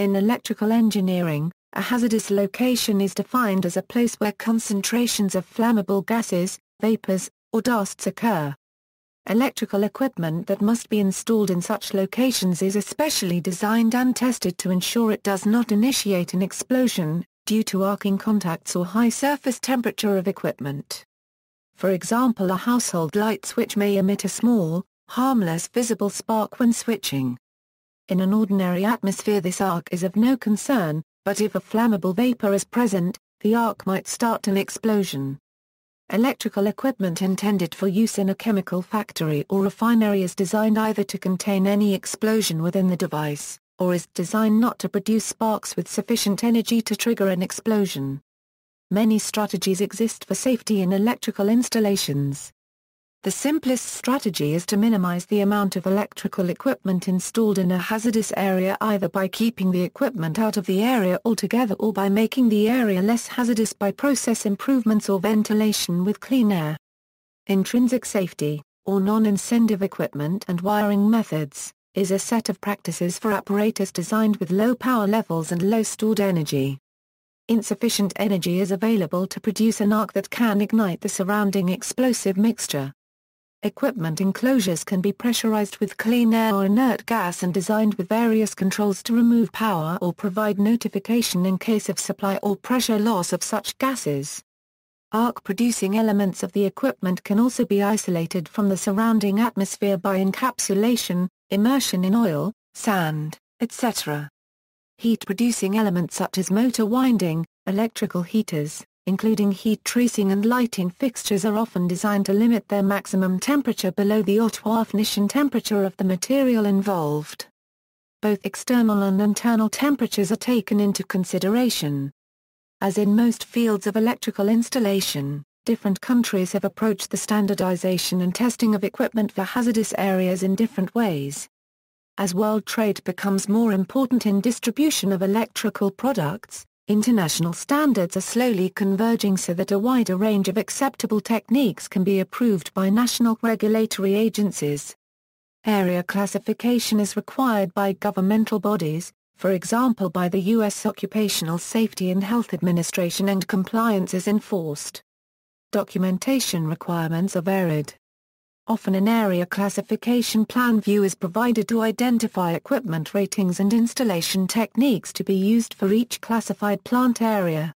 In electrical engineering, a hazardous location is defined as a place where concentrations of flammable gases, vapors, or dusts occur. Electrical equipment that must be installed in such locations is especially designed and tested to ensure it does not initiate an explosion, due to arcing contacts or high surface temperature of equipment. For example a household light switch may emit a small, harmless visible spark when switching. In an ordinary atmosphere this arc is of no concern, but if a flammable vapor is present, the arc might start an explosion. Electrical equipment intended for use in a chemical factory or refinery is designed either to contain any explosion within the device, or is designed not to produce sparks with sufficient energy to trigger an explosion. Many strategies exist for safety in electrical installations. The simplest strategy is to minimize the amount of electrical equipment installed in a hazardous area either by keeping the equipment out of the area altogether or by making the area less hazardous by process improvements or ventilation with clean air. Intrinsic safety, or non-incendive equipment and wiring methods, is a set of practices for apparatus designed with low power levels and low stored energy. Insufficient energy is available to produce an arc that can ignite the surrounding explosive mixture. Equipment enclosures can be pressurized with clean air or inert gas and designed with various controls to remove power or provide notification in case of supply or pressure loss of such gases. Arc-producing elements of the equipment can also be isolated from the surrounding atmosphere by encapsulation, immersion in oil, sand, etc. Heat-producing elements such as motor winding, electrical heaters, including heat tracing and lighting fixtures are often designed to limit their maximum temperature below the ignition temperature of the material involved. Both external and internal temperatures are taken into consideration. As in most fields of electrical installation, different countries have approached the standardization and testing of equipment for hazardous areas in different ways. As world trade becomes more important in distribution of electrical products, International standards are slowly converging so that a wider range of acceptable techniques can be approved by national regulatory agencies. Area classification is required by governmental bodies, for example by the U.S. Occupational Safety and Health Administration and compliance is enforced. Documentation requirements are varied. Often an area classification plan view is provided to identify equipment ratings and installation techniques to be used for each classified plant area.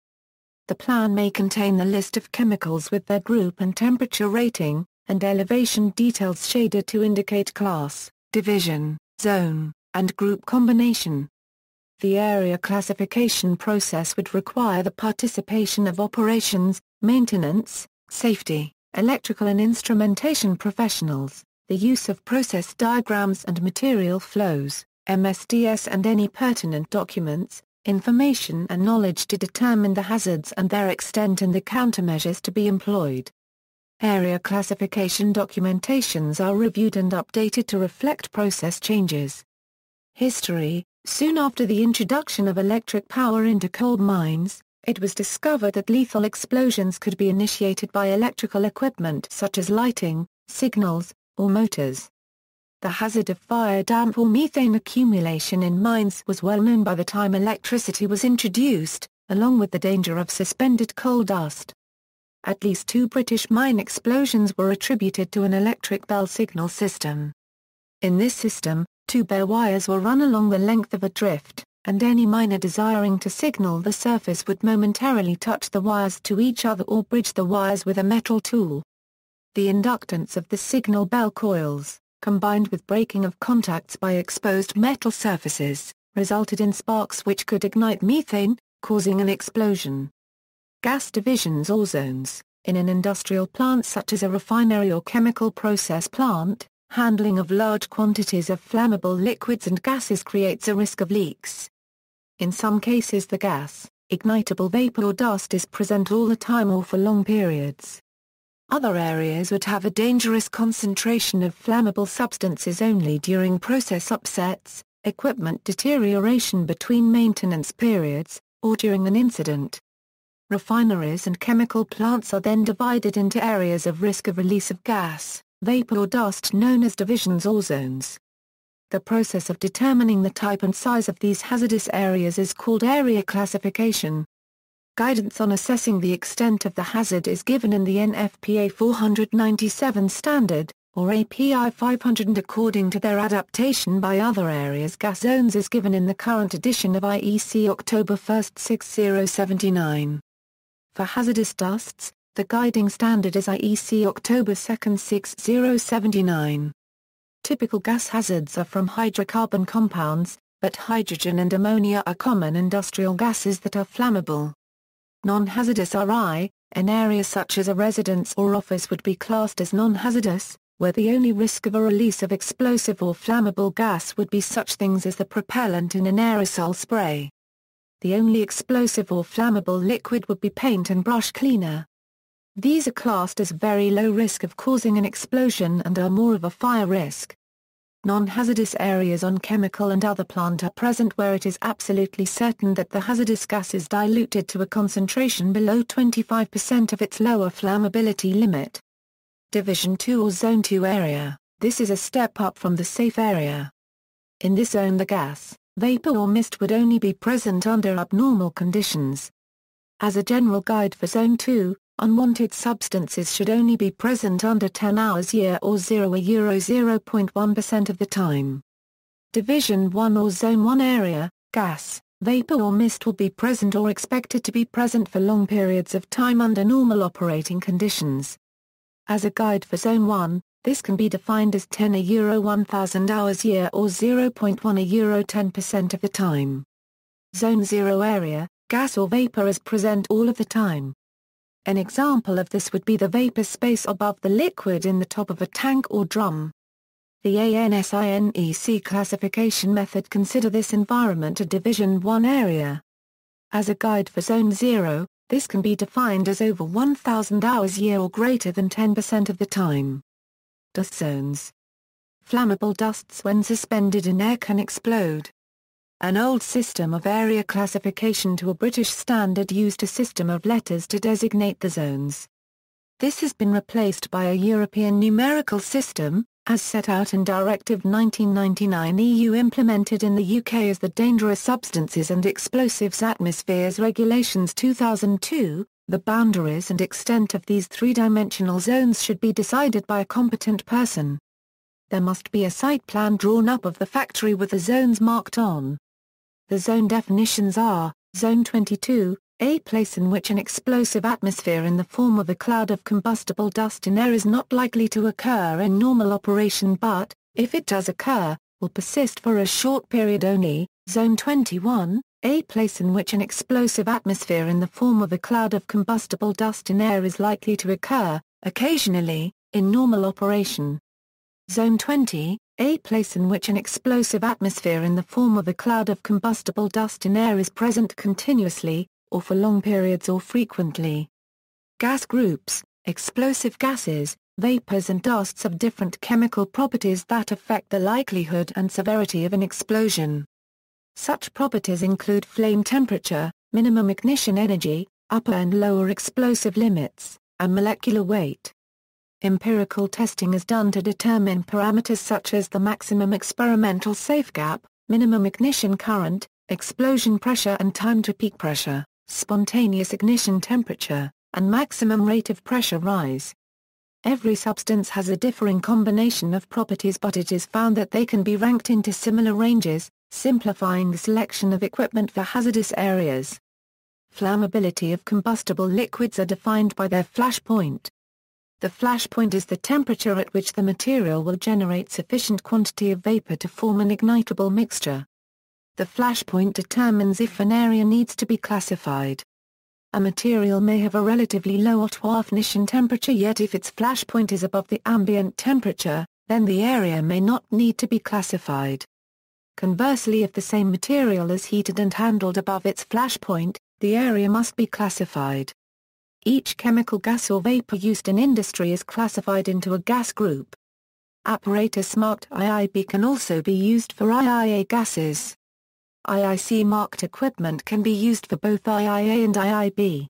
The plan may contain the list of chemicals with their group and temperature rating, and elevation details shaded to indicate class, division, zone, and group combination. The area classification process would require the participation of operations, maintenance, safety, electrical and instrumentation professionals, the use of process diagrams and material flows, MSDS and any pertinent documents, information and knowledge to determine the hazards and their extent and the countermeasures to be employed. Area classification documentations are reviewed and updated to reflect process changes. History Soon after the introduction of electric power into coal mines, it was discovered that lethal explosions could be initiated by electrical equipment such as lighting, signals, or motors. The hazard of fire damp or methane accumulation in mines was well known by the time electricity was introduced, along with the danger of suspended coal dust. At least two British mine explosions were attributed to an electric bell signal system. In this system, two bare wires were run along the length of a drift, and any miner desiring to signal the surface would momentarily touch the wires to each other or bridge the wires with a metal tool. The inductance of the signal bell coils, combined with breaking of contacts by exposed metal surfaces, resulted in sparks which could ignite methane, causing an explosion. Gas divisions or zones, in an industrial plant such as a refinery or chemical process plant, handling of large quantities of flammable liquids and gases creates a risk of leaks. In some cases the gas, ignitable vapor or dust is present all the time or for long periods. Other areas would have a dangerous concentration of flammable substances only during process upsets, equipment deterioration between maintenance periods, or during an incident. Refineries and chemical plants are then divided into areas of risk of release of gas, vapor or dust known as divisions or zones. The process of determining the type and size of these hazardous areas is called area classification. Guidance on assessing the extent of the hazard is given in the NFPA 497 standard, or API 500 and according to their adaptation by other areas gas zones is given in the current edition of IEC October 1, 6079. For hazardous dusts, the guiding standard is IEC October 2, 6079. Typical gas hazards are from hydrocarbon compounds, but hydrogen and ammonia are common industrial gases that are flammable. Non-hazardous RI, an area such as a residence or office would be classed as non-hazardous, where the only risk of a release of explosive or flammable gas would be such things as the propellant in an aerosol spray the only explosive or flammable liquid would be paint and brush cleaner. These are classed as very low risk of causing an explosion and are more of a fire risk. Non-hazardous areas on chemical and other plant are present where it is absolutely certain that the hazardous gas is diluted to a concentration below 25% of its lower flammability limit. Division 2 or Zone 2 area, this is a step up from the safe area. In this zone the gas, vapor or mist would only be present under abnormal conditions. As a general guide for Zone 2, unwanted substances should only be present under 10 hours year or 0 a euro 0.1% of the time. Division 1 or Zone 1 area, gas, vapor or mist will be present or expected to be present for long periods of time under normal operating conditions. As a guide for Zone 1, this can be defined as 10 a euro 1000 hours year or 0.1 a euro 10% of the time. Zone 0 area, gas or vapor is present all of the time. An example of this would be the vapor space above the liquid in the top of a tank or drum. The ANSI/NEC classification method consider this environment a Division 1 area. As a guide for Zone 0, this can be defined as over 1,000 hours year or greater than 10% of the time. Dust zones. Flammable dusts when suspended in air can explode. An old system of area classification to a British standard used a system of letters to designate the zones. This has been replaced by a European numerical system, as set out in Directive 1999 EU implemented in the UK as the Dangerous Substances and Explosives Atmospheres Regulations 2002, the boundaries and extent of these three-dimensional zones should be decided by a competent person. There must be a site plan drawn up of the factory with the zones marked on. The zone definitions are, Zone 22, a place in which an explosive atmosphere in the form of a cloud of combustible dust in air is not likely to occur in normal operation but, if it does occur, will persist for a short period only, Zone 21, a place in which an explosive atmosphere in the form of a cloud of combustible dust in air is likely to occur, occasionally, in normal operation. Zone 20, a place in which an explosive atmosphere in the form of a cloud of combustible dust in air is present continuously, or for long periods or frequently. Gas groups, explosive gases, vapors and dusts have different chemical properties that affect the likelihood and severity of an explosion. Such properties include flame temperature, minimum ignition energy, upper and lower explosive limits, and molecular weight. Empirical testing is done to determine parameters such as the maximum experimental safe gap, minimum ignition current, explosion pressure and time to peak pressure, spontaneous ignition temperature, and maximum rate of pressure rise. Every substance has a differing combination of properties but it is found that they can be ranked into similar ranges, simplifying the selection of equipment for hazardous areas. Flammability of combustible liquids are defined by their flash point. The flash point is the temperature at which the material will generate sufficient quantity of vapor to form an ignitable mixture. The flash point determines if an area needs to be classified. A material may have a relatively low autoignition temperature yet if its flash point is above the ambient temperature, then the area may not need to be classified. Conversely if the same material is heated and handled above its flash point, the area must be classified. Each chemical gas or vapor used in industry is classified into a gas group. Apparatus marked IIB can also be used for IIA gases. IIC marked equipment can be used for both IIA and IIB.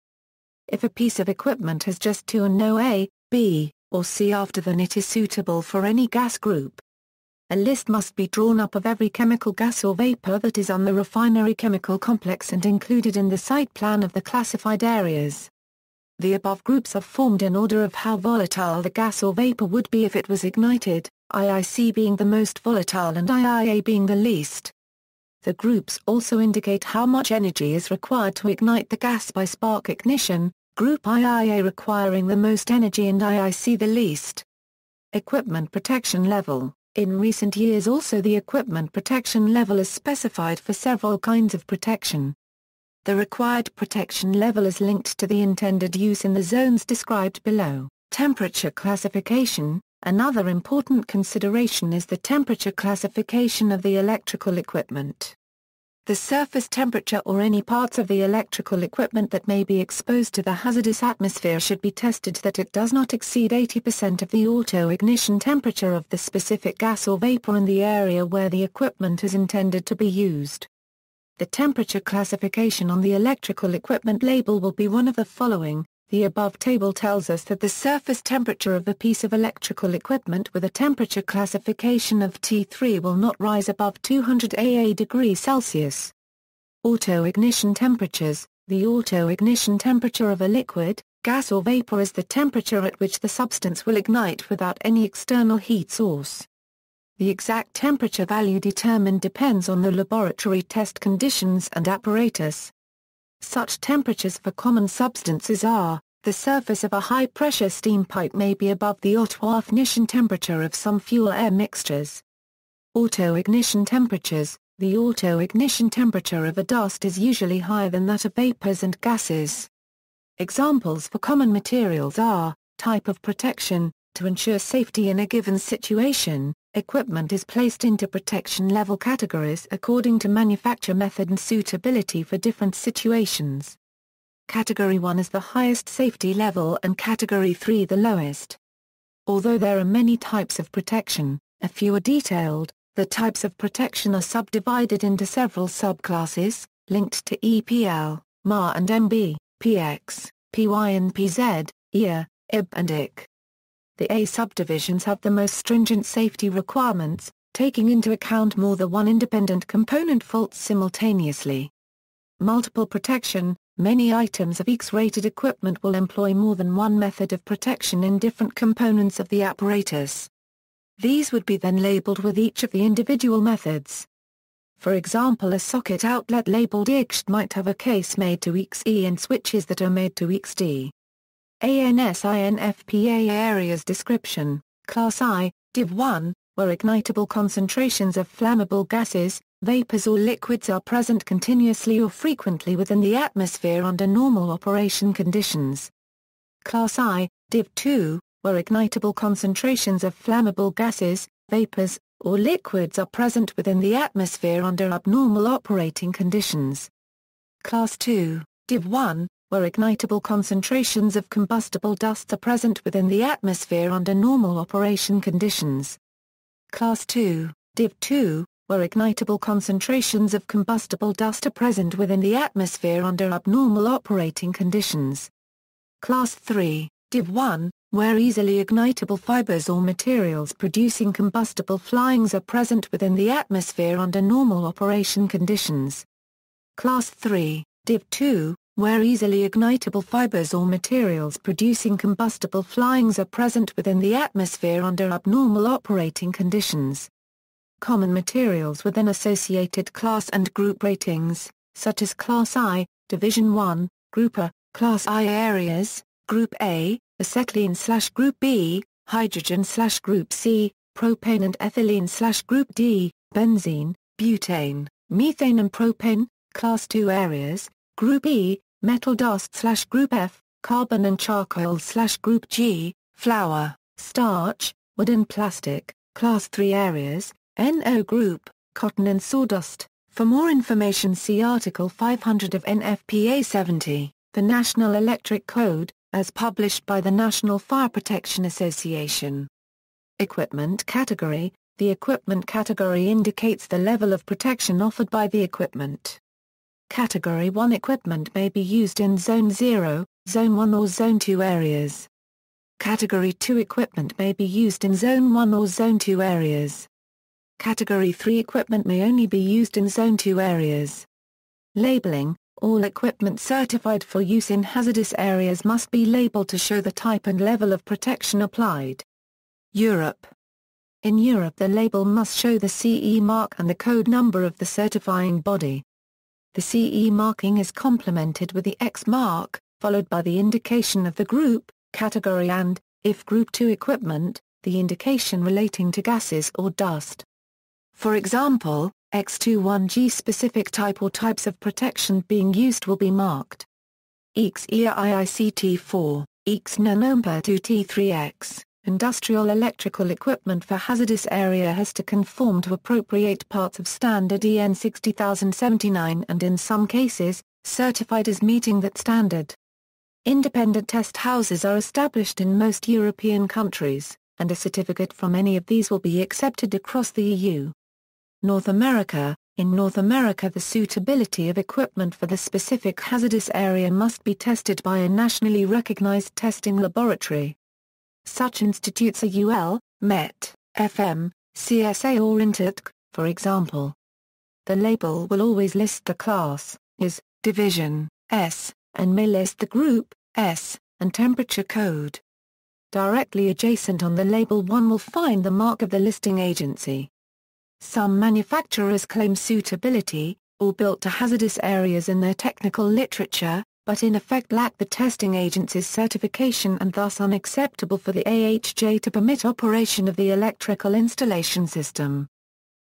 If a piece of equipment has just two and no A, B, or C after then it is suitable for any gas group. a list must be drawn up of every chemical gas or vapor that is on the refinery chemical complex and included in the site plan of the classified areas. The above groups are formed in order of how volatile the gas or vapor would be if it was ignited, IIC being the most volatile and IIA being the least. The groups also indicate how much energy is required to ignite the gas by spark ignition, Group IIA requiring the most energy and IIC the least. Equipment protection level In recent years also the equipment protection level is specified for several kinds of protection. The required protection level is linked to the intended use in the zones described below. Temperature classification Another important consideration is the temperature classification of the electrical equipment. The surface temperature or any parts of the electrical equipment that may be exposed to the hazardous atmosphere should be tested that it does not exceed 80% of the auto-ignition temperature of the specific gas or vapor in the area where the equipment is intended to be used. The temperature classification on the electrical equipment label will be one of the following, the above table tells us that the surface temperature of a piece of electrical equipment with a temperature classification of T3 will not rise above 200 AA degree Celsius. Auto-ignition temperatures The auto-ignition temperature of a liquid, gas or vapor is the temperature at which the substance will ignite without any external heat source. The exact temperature value determined depends on the laboratory test conditions and apparatus, such temperatures for common substances are, the surface of a high-pressure steam pipe may be above the auto-ignition temperature of some fuel-air mixtures. Auto-ignition temperatures The auto-ignition temperature of a dust is usually higher than that of vapors and gases. Examples for common materials are, type of protection, to ensure safety in a given situation, Equipment is placed into protection level categories according to manufacture method and suitability for different situations. Category 1 is the highest safety level and Category 3 the lowest. Although there are many types of protection, a few are detailed, the types of protection are subdivided into several subclasses, linked to EPL, MA and MB, PX, PY and PZ, EA, IB and IC. The A subdivisions have the most stringent safety requirements, taking into account more than one independent component faults simultaneously. Multiple protection Many items of Ex-rated equipment will employ more than one method of protection in different components of the apparatus. These would be then labeled with each of the individual methods. For example a socket outlet labeled XT might have a case made to XE and switches that are made to XD. ANSI/NFPA areas description, Class I, Div 1, where ignitable concentrations of flammable gases, vapors or liquids are present continuously or frequently within the atmosphere under normal operation conditions. Class I, Div 2, where ignitable concentrations of flammable gases, vapors, or liquids are present within the atmosphere under abnormal operating conditions. Class II, Div 1, where ignitable concentrations of combustible dusts are present within the atmosphere under normal operation conditions. Class II, Div 2, where ignitable concentrations of combustible dust are present within the atmosphere under abnormal operating conditions. Class 3, Div 1, where easily ignitable fibers or materials producing combustible flyings are present within the atmosphere under normal operation conditions. Class 3, Div 2, where easily ignitable fibers or materials producing combustible flyings are present within the atmosphere under abnormal operating conditions. Common materials within associated class and group ratings, such as Class I, Division 1, Group A, Class I areas, Group A, acetylene slash Group B, hydrogen slash Group C, propane and ethylene slash Group D, benzene, butane, methane and propane, Class II areas, Group E, metal dust slash group F, carbon and charcoal slash group G, flour, starch, wood and plastic, class 3 areas, NO group, cotton and sawdust. For more information see Article 500 of NFPA 70, the National Electric Code, as published by the National Fire Protection Association. Equipment Category The equipment category indicates the level of protection offered by the equipment. Category 1 equipment may be used in Zone 0, Zone 1 or Zone 2 areas. Category 2 equipment may be used in Zone 1 or Zone 2 areas. Category 3 equipment may only be used in Zone 2 areas. Labeling All equipment certified for use in hazardous areas must be labeled to show the type and level of protection applied. Europe In Europe the label must show the CE mark and the code number of the certifying body. The CE marking is complemented with the Ex mark, followed by the indication of the group, category and, if Group 2 equipment, the indication relating to gases or dust. For example, X21G specific type or types of protection being used will be marked. EX EIICT4, EX NANOMPA 2T3X, industrial electrical equipment for hazardous area has to conform to appropriate parts of standard EN 60079 and in some cases, certified as meeting that standard. Independent test houses are established in most European countries, and a certificate from any of these will be accepted across the EU. North America In North America the suitability of equipment for the specific hazardous area must be tested by a nationally recognized testing laboratory. Such institutes are UL, MET, FM, CSA or Intertek, for example. The label will always list the class, is, division, S, and may list the group, S, and temperature code. Directly adjacent on the label one will find the mark of the listing agency. Some manufacturers claim suitability, or built to hazardous areas in their technical literature, but in effect lack the testing agency's certification and thus unacceptable for the AHJ to permit operation of the electrical installation system.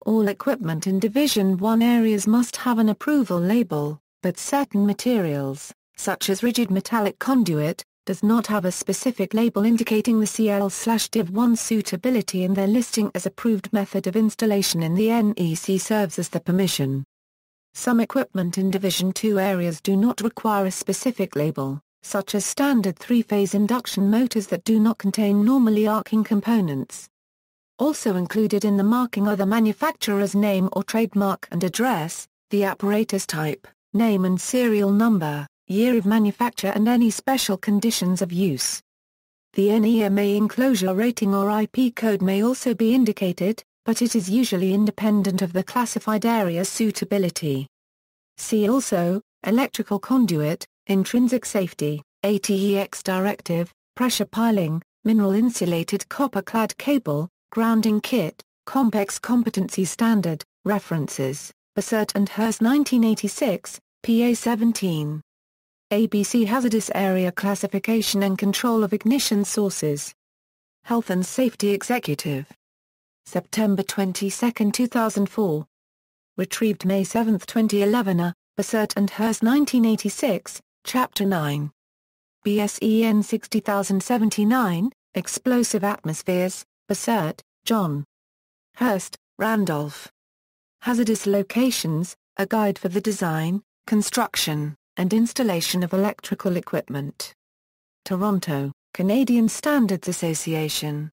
All equipment in Division 1 areas must have an approval label, but certain materials, such as rigid metallic conduit, does not have a specific label indicating the CL-Div1 suitability and their listing as approved method of installation in the NEC serves as the permission. Some equipment in Division 2 areas do not require a specific label, such as standard three-phase induction motors that do not contain normally arcing components. Also included in the marking are the manufacturer's name or trademark and address, the apparatus type, name and serial number, year of manufacture and any special conditions of use. The NEMA enclosure rating or IP code may also be indicated, but it is usually independent of the classified area's suitability. See also, electrical conduit, intrinsic safety, ATEX directive, pressure piling, mineral insulated copper-clad cable, grounding kit, CompEx competency standard, references, Bossert and Hurst 1986, PA 17. ABC Hazardous Area Classification and Control of Ignition Sources. Health and Safety Executive. September 22, 2004. Retrieved May 7, 2011 A, Bossert and Hurst 1986, Chapter 9. BSEN 60079, Explosive Atmospheres, Bossert, John. Hurst, Randolph. Hazardous Locations, A Guide for the Design, Construction, and installation of electrical equipment. Toronto, Canadian Standards Association.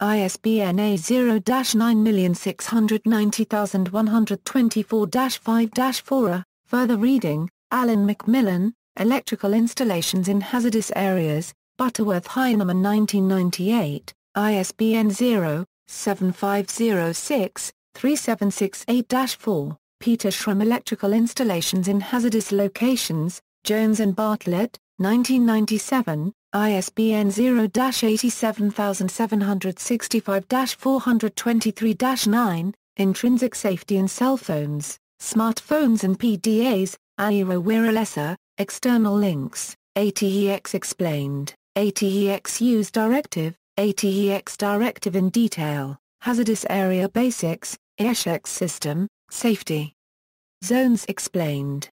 ISBN A0-9690124-5-4A. Further reading, Alan McMillan, Electrical Installations in Hazardous Areas, Butterworth Heinemann 1998, ISBN 0-7506-3768-4. Peter Schramm Electrical Installations in Hazardous Locations, Jones and Bartlett, 1997, ISBN 0-87765-423-9, Intrinsic Safety in Cell Phones, Smartphones and PDAs, Aira Wirelessa, External Links, ATEX Explained, ATEX Use Directive, ATEX Directive in Detail, Hazardous Area Basics, ESHEX System, Safety. Zones explained.